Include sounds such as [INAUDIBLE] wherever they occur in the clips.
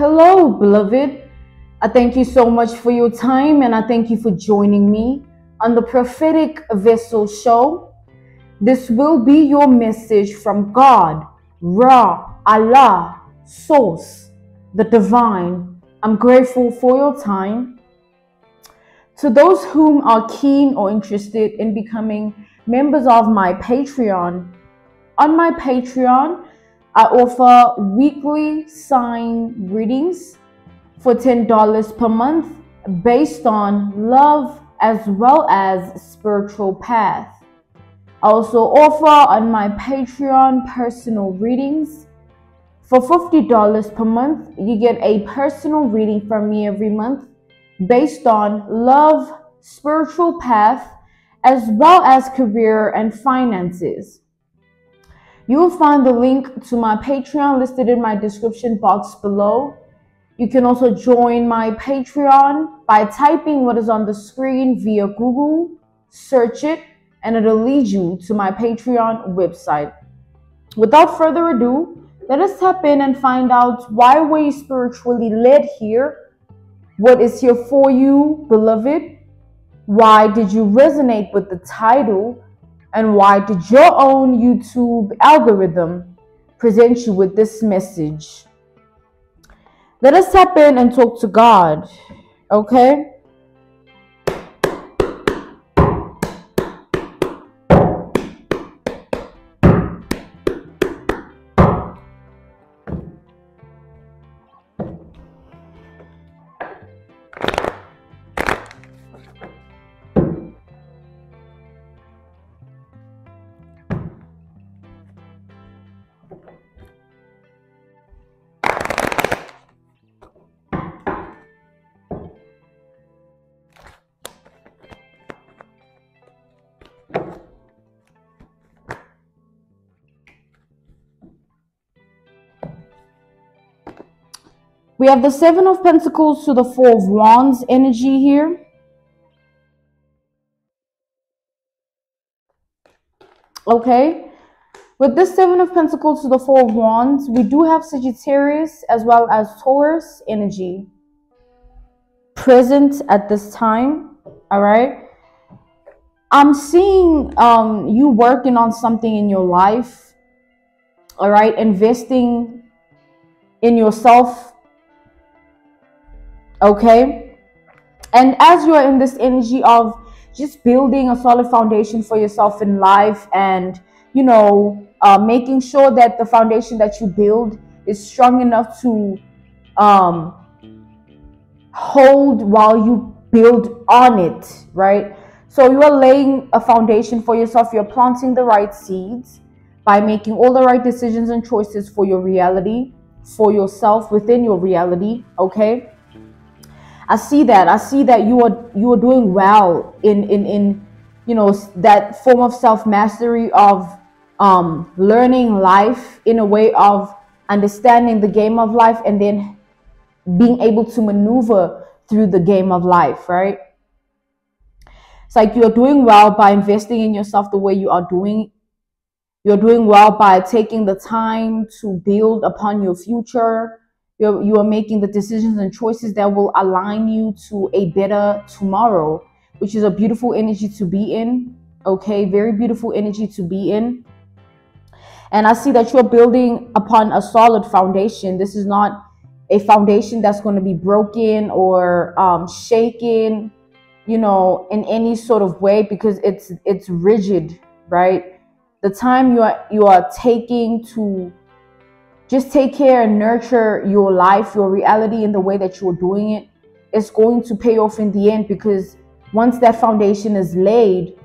Hello, beloved. I thank you so much for your time and I thank you for joining me on the Prophetic Vessel Show. This will be your message from God, Ra, Allah, Source, the Divine. I'm grateful for your time. To those whom are keen or interested in becoming members of my Patreon, on my Patreon, I offer weekly sign readings for $10 per month based on love as well as spiritual path. I also offer on my Patreon personal readings. For $50 per month, you get a personal reading from me every month based on love, spiritual path, as well as career and finances. You will find the link to my Patreon listed in my description box below. You can also join my Patreon by typing what is on the screen via Google, search it, and it'll lead you to my Patreon website. Without further ado, let us tap in and find out why were you spiritually led here? What is here for you, beloved? Why did you resonate with the title? And why did your own YouTube algorithm present you with this message? Let us tap in and talk to God, okay? We have the Seven of Pentacles to the Four of Wands energy here. Okay. With this Seven of Pentacles to the Four of Wands, we do have Sagittarius as well as Taurus energy present at this time. All right. I'm seeing um, you working on something in your life. All right. Investing in yourself Okay. And as you are in this energy of just building a solid foundation for yourself in life and, you know, uh, making sure that the foundation that you build is strong enough to um, hold while you build on it, right? So you are laying a foundation for yourself. You're planting the right seeds by making all the right decisions and choices for your reality, for yourself within your reality, okay? I see that. I see that you are you are doing well in in in you know that form of self mastery of um, learning life in a way of understanding the game of life and then being able to maneuver through the game of life, right? It's like you're doing well by investing in yourself the way you are doing. You're doing well by taking the time to build upon your future you're, you are making the decisions and choices that will align you to a better tomorrow, which is a beautiful energy to be in. Okay, very beautiful energy to be in. And I see that you're building upon a solid foundation. This is not a foundation that's going to be broken or um, shaken, you know, in any sort of way because it's it's rigid, right? The time you are you are taking to just take care and nurture your life, your reality in the way that you're doing it. It's going to pay off in the end because once that foundation is laid,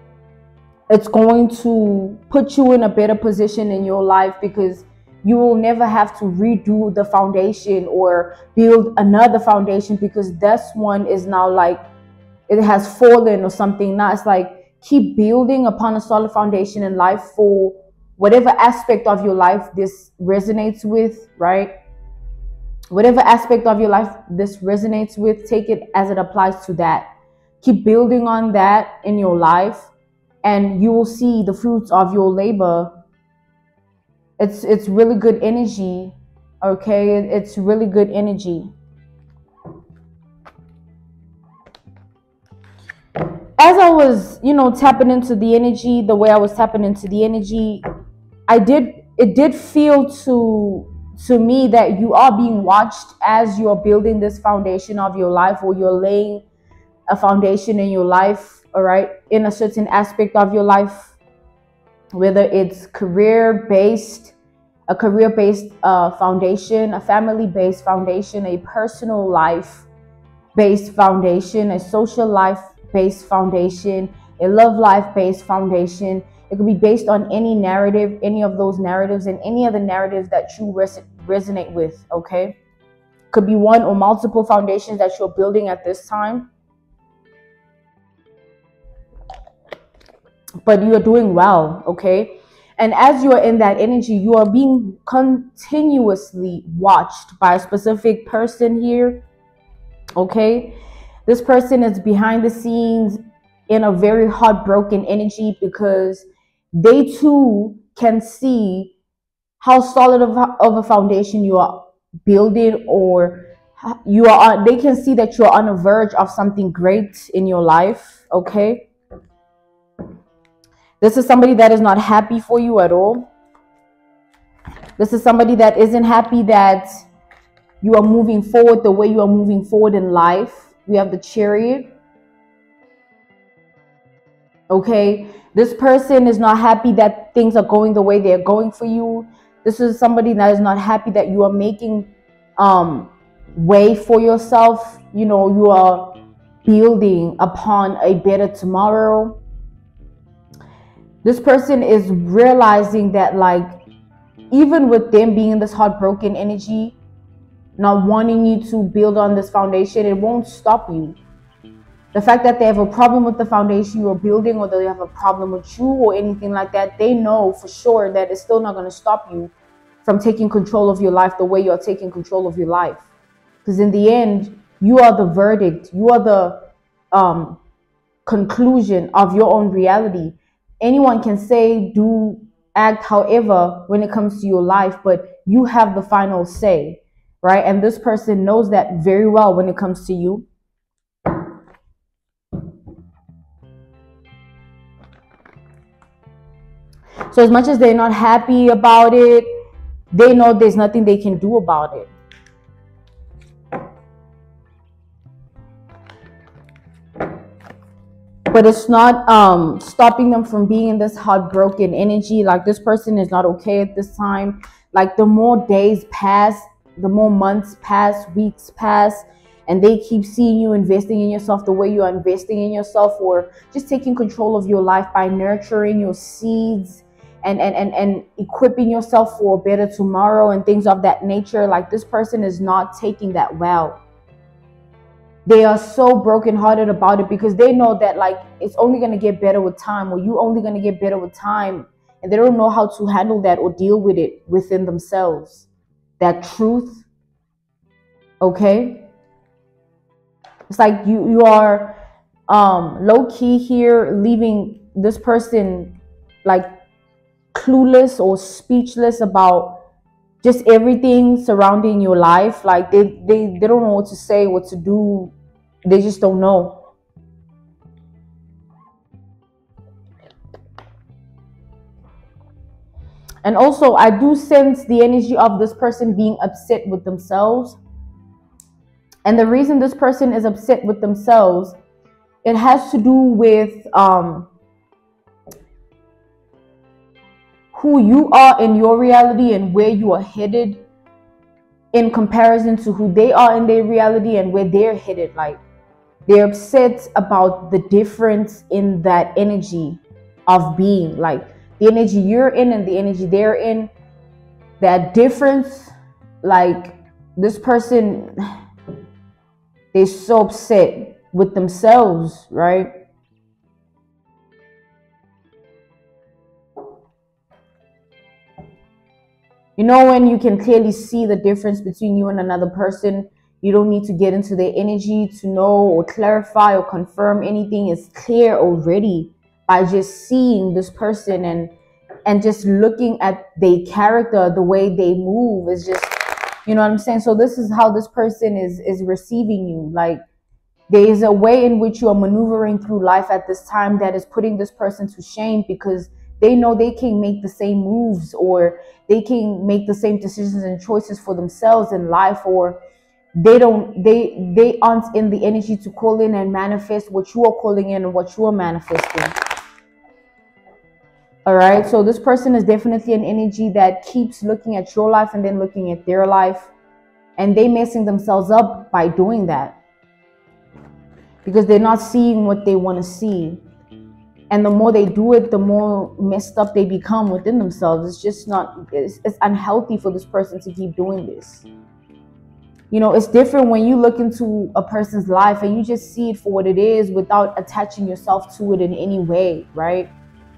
it's going to put you in a better position in your life because you will never have to redo the foundation or build another foundation because this one is now like it has fallen or something. Now it's like keep building upon a solid foundation in life for whatever aspect of your life this resonates with, right? Whatever aspect of your life this resonates with, take it as it applies to that. Keep building on that in your life, and you will see the fruits of your labor. It's it's really good energy. Okay, it's really good energy. As I was, you know, tapping into the energy, the way I was tapping into the energy, I did it did feel to to me that you are being watched as you're building this foundation of your life or you're laying a foundation in your life, all right, in a certain aspect of your life, whether it's career based, a career based uh, foundation, a family based foundation, a personal life based foundation, a social life based foundation, a love life based foundation. It could be based on any narrative, any of those narratives, and any of the narratives that you res- resonate with, okay? Could be one or multiple foundations that you're building at this time. But you're doing well, okay? And as you are in that energy, you are being continuously watched by a specific person here. Okay. This person is behind the scenes in a very heartbroken energy because they too can see how solid of, of a foundation you are building or you are they can see that you're on the verge of something great in your life okay this is somebody that is not happy for you at all. This is somebody that isn't happy that you are moving forward the way you are moving forward in life. We have the chariot. Okay. This person is not happy that things are going the way they're going for you. This is somebody that is not happy that you are making um, way for yourself. You know, you are building upon a better tomorrow this person is realizing that like even with them being in this heartbroken energy not wanting you to build on this foundation it won't stop you. The fact that they have a problem with the foundation you're building or they have a problem with you or anything like that they know for sure that it's still not going to stop you from taking control of your life the way you're taking control of your life. Because in the end you are the verdict. You are the um, conclusion of your own reality. Anyone can say, do, act however when it comes to your life, but you have the final say, right? And this person knows that very well when it comes to you. So, as much as they're not happy about it, they know there's nothing they can do about it. but it's not um, stopping them from being in this heartbroken energy. Like this person is not okay at this time. Like the more days pass, the more months pass, weeks pass, and they keep seeing you investing in yourself the way you are investing in yourself, or just taking control of your life by nurturing your seeds and and and, and equipping yourself for a better tomorrow and things of that nature. Like this person is not taking that well. They are so brokenhearted about it because they know that like it's only going to get better with time or you only going to get better with time. And they don't know how to handle that or deal with it within themselves that truth okay? It's like you you are um low key here leaving this person like clueless or speechless about just everything surrounding your life. Like they, they they don't know what to say what to do. They just don't know and also i do sense the energy of this person being upset with themselves and the reason this person is upset with themselves it has to do with um who you are in your reality and where you are headed in comparison to who they are in their reality and where they're headed. Like they're upset about the difference in that energy of being. Like the energy you're in and the energy they're in, that difference, like this person, [SIGHS] they're so upset with themselves, right? You know, when you can clearly see the difference between you and another person, you don't need to get into their energy to know or clarify or confirm anything. It's clear already by just seeing this person and and just looking at their character, the way they move is just You know what I'm saying? So this is how this person is is receiving you. Like there is a way in which you are maneuvering through life at this time that is putting this person to shame because they know they can make the same moves or they can make the same decisions and choices for themselves in life or they don't they they aren't in the energy to call in and manifest what you are calling in and what you are manifesting all right so this person is definitely an energy that keeps looking at your life and then looking at their life and they messing themselves up by doing that because they're not seeing what they want to see. And the more they do it the more messed up they become within themselves. It's just not it's, it's unhealthy for this person to keep doing this. You know it's different when you look into a person's life and you just see it for what it is without attaching yourself to it in any way right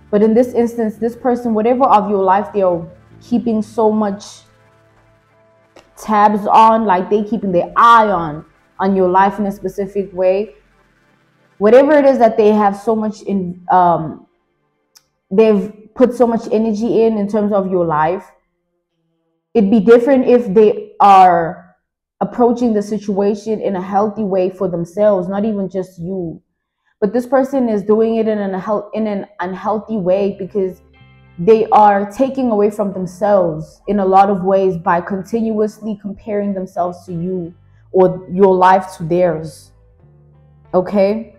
but in this instance this person whatever of your life they're keeping so much tabs on like they keeping their eye on on your life in a specific way. Whatever it is that they have so much in um they've put so much energy in in terms of your life it'd be different if they are approaching the situation in a healthy way for themselves not even just you but this person is doing it in an in an unhealthy way because they are taking away from themselves in a lot of ways by continuously comparing themselves to you or your life to theirs. Okay?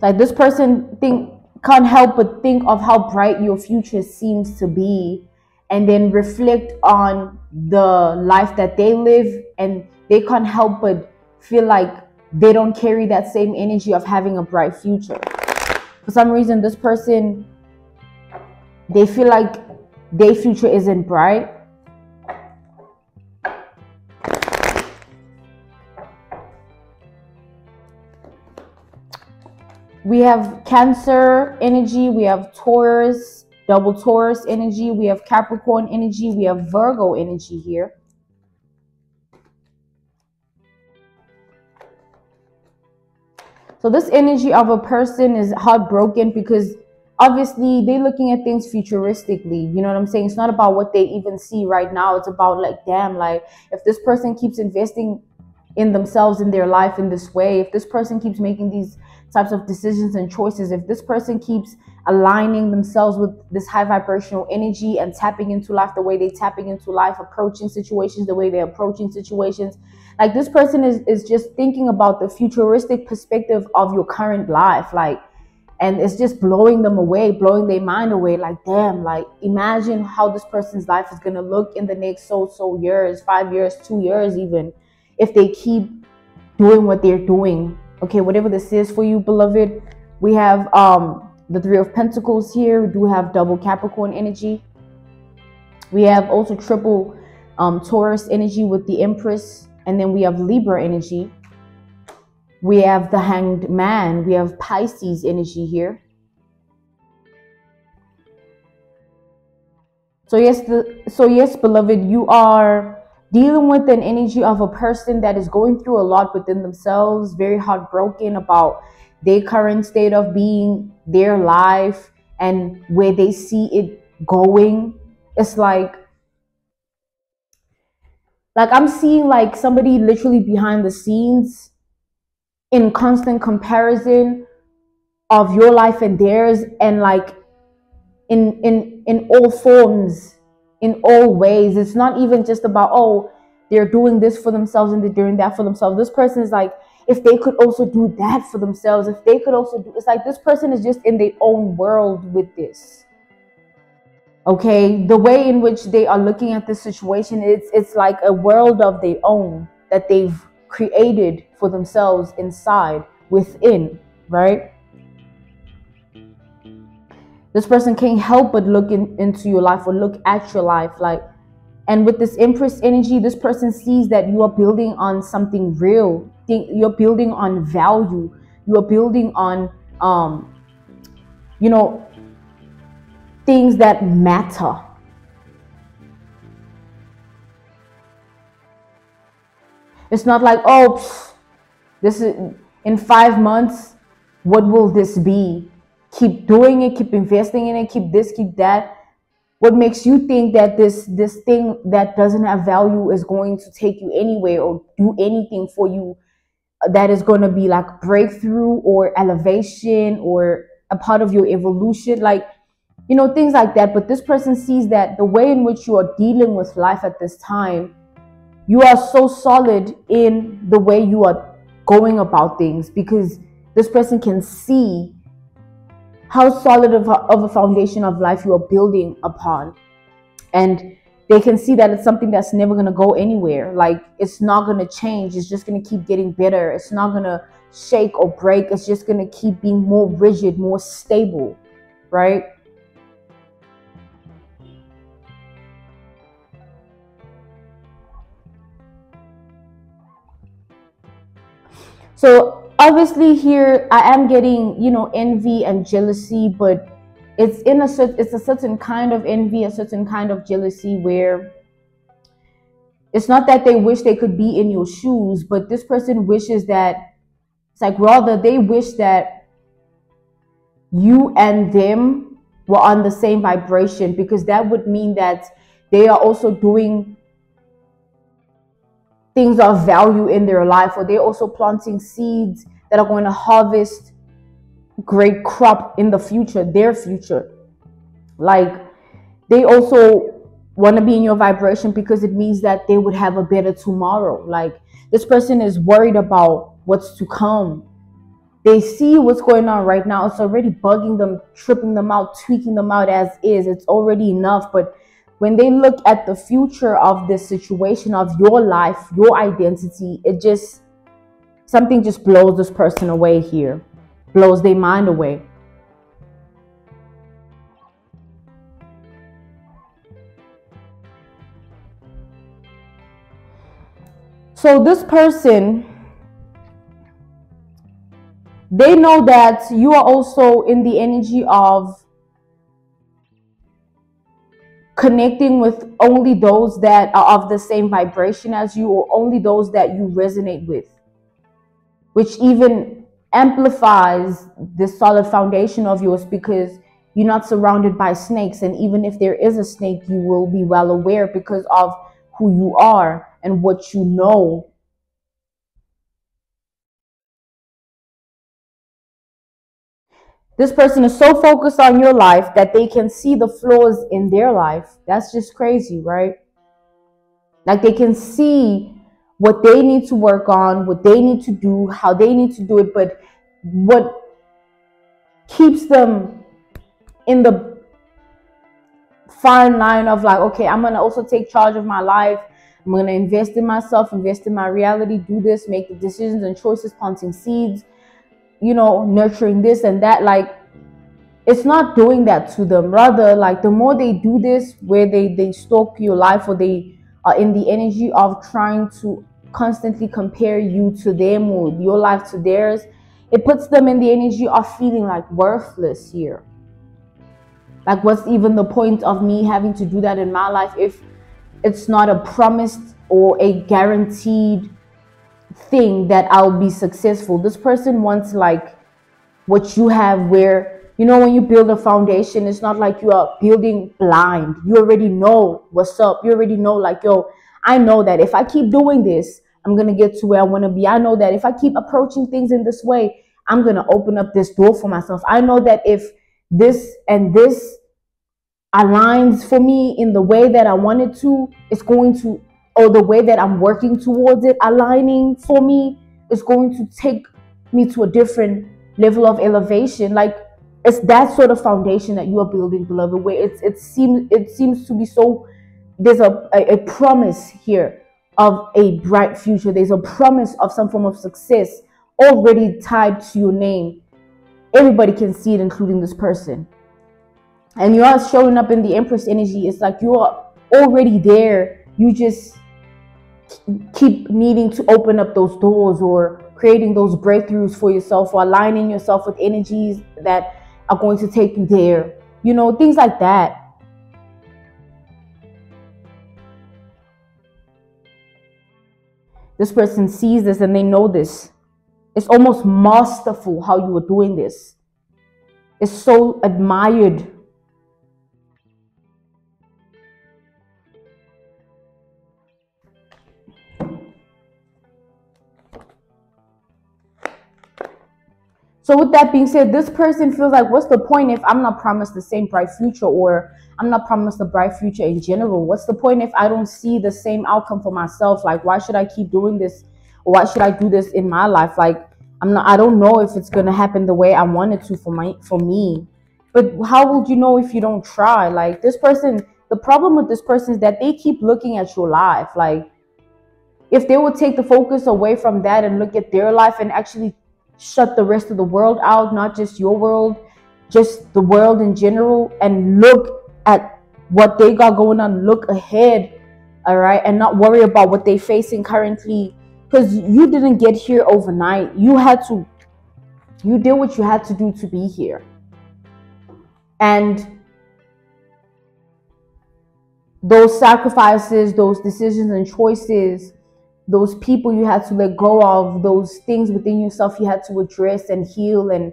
Like this person think can't help but think of how bright your future seems to be and then reflect on the life that they live and they can't help but feel like they don't carry that same energy of having a bright future. For some reason this person they feel like their future isn't bright we have Cancer energy, we have Taurus, double Taurus energy, we have Capricorn energy, we have Virgo energy here. So this energy of a person is heartbroken because obviously they're looking at things futuristically. You know what I'm saying? It's not about what they even see right now. It's about like, damn, like if this person keeps investing in themselves in their life in this way, if this person keeps making these types of decisions and choices, if this person keeps aligning themselves with this high vibrational energy and tapping into life the way they're tapping into life, approaching situations the way they're approaching situations, like this person is, is just thinking about the futuristic perspective of your current life. Like, and it's just blowing them away, blowing their mind away. Like, damn, like imagine how this person's life is gonna look in the next so so years, five years, two years, even if they keep doing what they're doing okay whatever this is for you beloved we have um the three of pentacles here we do have double capricorn energy we have also triple um taurus energy with the empress and then we have libra energy. We have the hanged man. We have pisces energy here. So yes the so yes beloved you are dealing with an energy of a person that is going through a lot within themselves, very heartbroken about their current state of being, their life, and where they see it going. It's like, like I'm seeing like somebody literally behind the scenes in constant comparison of your life and theirs and like in in in all forms in all ways. It's not even just about, oh, they're doing this for themselves and they're doing that for themselves. This person is like, if they could also do that for themselves, if they could also do it's like this person is just in their own world with this. Okay, the way in which they are looking at this situation, it's it's like a world of their own that they've created for themselves inside, within, right? this person can't help but look in, into your life or look at your life like and with this empress energy this person sees that you are building on something real you're building on value you are building on um you know things that matter. It's not like oh this is in five months what will this be? Keep doing it, keep investing in it, keep this, keep that. what makes you think that this this thing that doesn't have value is going to take you anywhere or do anything for you uh, that is going to be like breakthrough or elevation or a part of your evolution? Like you know things like that. But this person sees that the way in which you are dealing with life at this time you are so solid in the way you are going about things because this person can see how solid of a, of a foundation of life you are building upon. And they can see that it's something that's never going to go anywhere. Like it's not going to change. It's just going to keep getting better. It's not going to shake or break. It's just going to keep being more rigid more stable right So obviously here I am getting, you know, envy and jealousy, but it's in a it's a certain kind of envy, a certain kind of jealousy where it's not that they wish they could be in your shoes, but this person wishes that it's like rather they wish that you and them were on the same vibration because that would mean that they are also doing things of value in their life, or they're also planting seeds that are going to harvest great crop in the future, their future. Like they also want to be in your vibration because it means that they would have a better tomorrow. Like this person is worried about what's to come. They see what's going on right now. It's already bugging them, tripping them out, tweaking them out as is. It's already enough, but when they look at the future of this situation of your life, your identity, it just something just blows this person away here, blows their mind away. So this person they know that you are also in the energy of connecting with only those that are of the same vibration as you or only those that you resonate with, which even amplifies this solid foundation of yours because you're not surrounded by snakes. And even if there is a snake, you will be well aware because of who you are and what you know This person is so focused on your life that they can see the flaws in their life. That's just crazy, right? Like they can see what they need to work on, what they need to do, how they need to do it, but what keeps them in the fine line of like, okay, I'm going to also take charge of my life. I'm going to invest in myself, invest in my reality, do this, make the decisions and choices, planting seeds you know, nurturing this and that. Like, it's not doing that to them. Rather, like, the more they do this, where they, they stalk your life or they are in the energy of trying to constantly compare you to them or your life to theirs, it puts them in the energy of feeling like worthless here. Like, what's even the point of me having to do that in my life if it's not a promised or a guaranteed thing that I'll be successful. This person wants like what you have where you know when you build a foundation it's not like you are building blind. You already know what's up. You already know like yo i know that if i keep doing this i'm gonna get to where i want to be. I know that if i keep approaching things in this way i'm gonna open up this door for myself. I know that if this and this aligns for me in the way that i wanted to it's going to or the way that I'm working towards it aligning for me is going to take me to a different level of elevation. Like it's that sort of foundation that you are building, beloved, where it's it seems it seems to be so there's a, a, a promise here of a bright future. There's a promise of some form of success already tied to your name. Everybody can see it, including this person. And you are showing up in the Empress energy. It's like you are already there. You just keep needing to open up those doors or creating those breakthroughs for yourself or aligning yourself with energies that are going to take you there. You know, things like that. This person sees this and they know this. It's almost masterful how you are doing this. It's so admired So with that being said, this person feels like, what's the point if I'm not promised the same bright future or I'm not promised a bright future in general? What's the point if I don't see the same outcome for myself? Like, why should I keep doing this? Why should I do this in my life? Like, I'm not, I don't know if it's going to happen the way I wanted to for my, for me. But how would you know if you don't try? Like this person, the problem with this person is that they keep looking at your life. Like if they would take the focus away from that and look at their life and actually shut the rest of the world out, not just your world, just the world in general, and look at what they got going on, look ahead, all right, and not worry about what they're facing currently. Because you didn't get here overnight. You had to, you did what you had to do to be here. And those sacrifices, those decisions and choices those people you had to let go of, those things within yourself you had to address and heal, and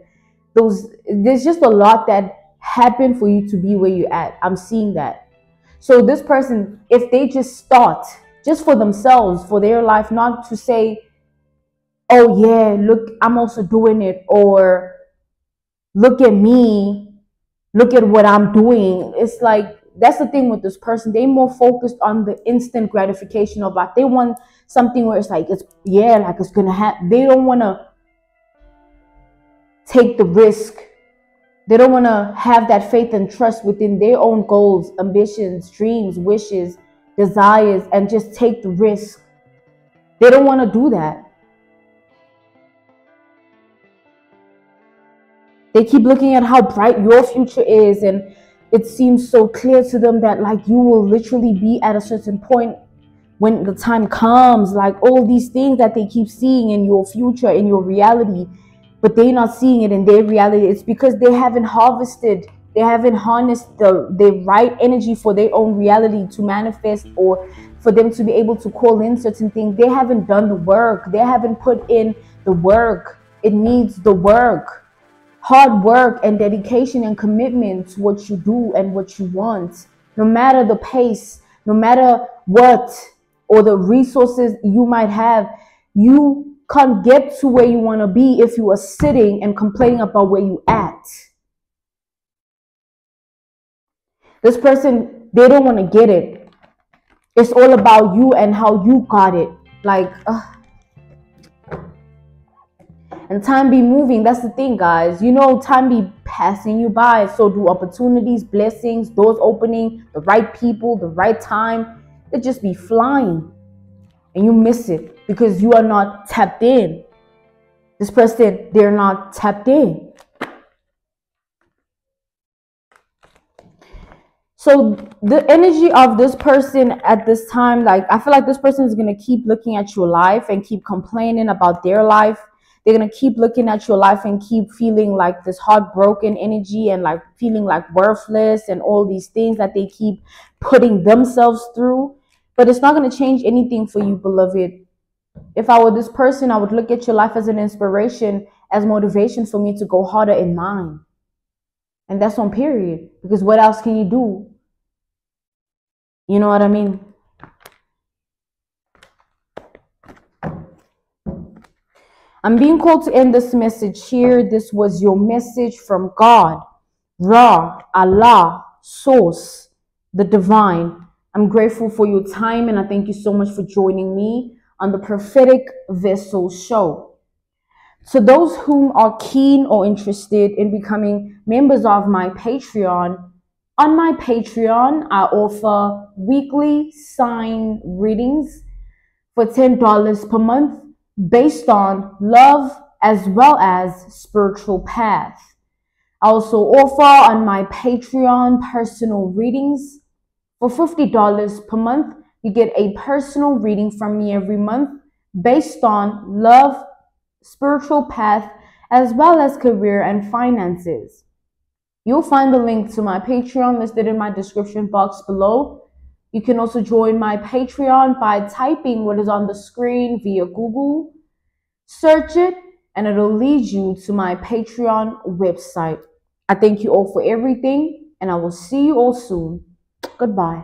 those there's just a lot that happened for you to be where you're at. I'm seeing that. So this person, if they just start just for themselves, for their life, not to say, oh yeah, look, I'm also doing it, or look at me, look at what I'm doing. It's like that's the thing with this person. They more focused on the instant gratification of like they want something where it's like it's yeah, like it's gonna happen. They don't wanna take the risk. They don't wanna have that faith and trust within their own goals, ambitions, dreams, wishes, desires, and just take the risk. They don't wanna do that. They keep looking at how bright your future is and it seems so clear to them that like you will literally be at a certain point when the time comes like all these things that they keep seeing in your future in your reality but they're not seeing it in their reality. It's because they haven't harvested they haven't harnessed the the right energy for their own reality to manifest or for them to be able to call in certain things. They haven't done the work. They haven't put in the work. It needs the work hard work and dedication and commitment to what you do and what you want, no matter the pace, no matter what or the resources you might have, you can't get to where you want to be if you are sitting and complaining about where you at. This person, they don't want to get it. It's all about you and how you got it. Like, and time be moving. That's the thing, guys. You know, time be passing you by. So do opportunities, blessings, doors opening, the right people, the right time. It just be flying. And you miss it because you are not tapped in. This person, they're not tapped in. So the energy of this person at this time, like I feel like this person is gonna keep looking at your life and keep complaining about their life they're going to keep looking at your life and keep feeling like this heartbroken energy and like feeling like worthless and all these things that they keep putting themselves through. But it's not going to change anything for you, beloved. If I were this person, I would look at your life as an inspiration, as motivation for me to go harder in mine. And that's on period. Because what else can you do? You know what I mean? I'm being called to end this message here. This was your message from God, Ra, Allah, Source, the Divine. I'm grateful for your time and I thank you so much for joining me on the Prophetic Vessel Show. To those whom are keen or interested in becoming members of my Patreon, on my Patreon, I offer weekly sign readings for $10 per month based on love as well as spiritual path. I also offer on my Patreon personal readings. For $50 per month, you get a personal reading from me every month based on love, spiritual path, as well as career and finances. You'll find the link to my Patreon listed in my description box below. You can also join my Patreon by typing what is on the screen via Google. Search it and it'll lead you to my Patreon website. I thank you all for everything and I will see you all soon. Goodbye.